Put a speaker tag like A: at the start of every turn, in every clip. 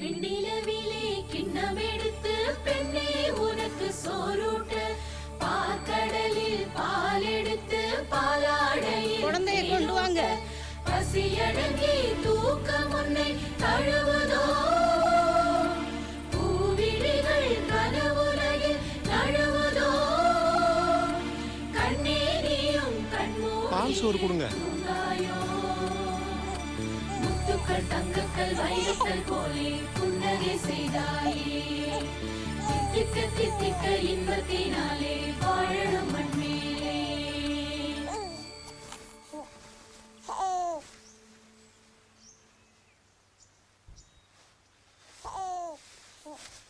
A: கிண்ணிலவிலே கிண்ணம் எடுத்து பெண்ணே உனக்கு சோறூட்ட பாக்கடலில் பால் எடுத்து பாலாடையில்
B: குழந்தையை கொண்டு வாங்க.
A: பசியடங்கி தூக்கம் உன்னை தழுவுதோ பூவிழிகள் கனவுலகில் நழுவுதோ கண்ணே நீயும் கண்மூடி
C: பால் சோறு கொடுங்க.
A: முத்துக்கள் தங்கக்கல் வைரக்கல் போலே புன்னகை செய்தாயே தித்திக்க தித்திக்க இன்பத்தினாலே வாழணும் மண்மேலே Oh.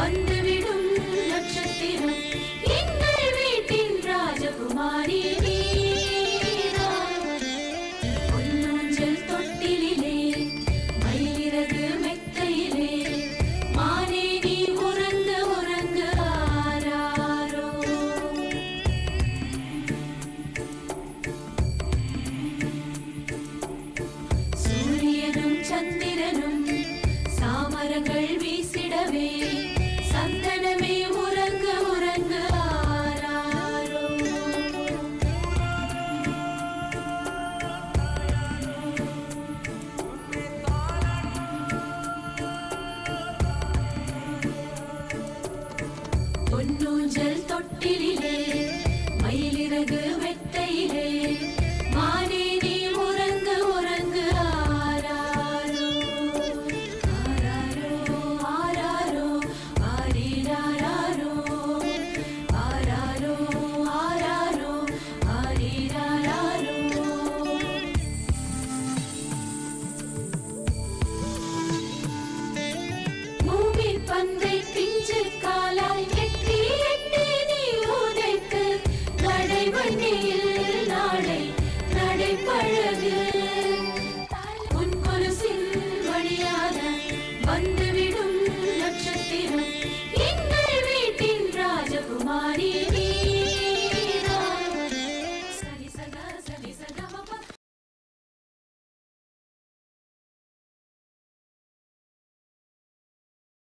A: on பொன்னூஞ்சல் தொட்டிலிலே மயிலிறகு மெத்தையிலே மானே நீ உறங்க உறங்க ஆராரோ ஆராரோ ஆராரோ ஆரிராரோ ஆராரோ ஆராரோ ஆரிராரோ பூமி பந்தை பிஞ்சு காலாய்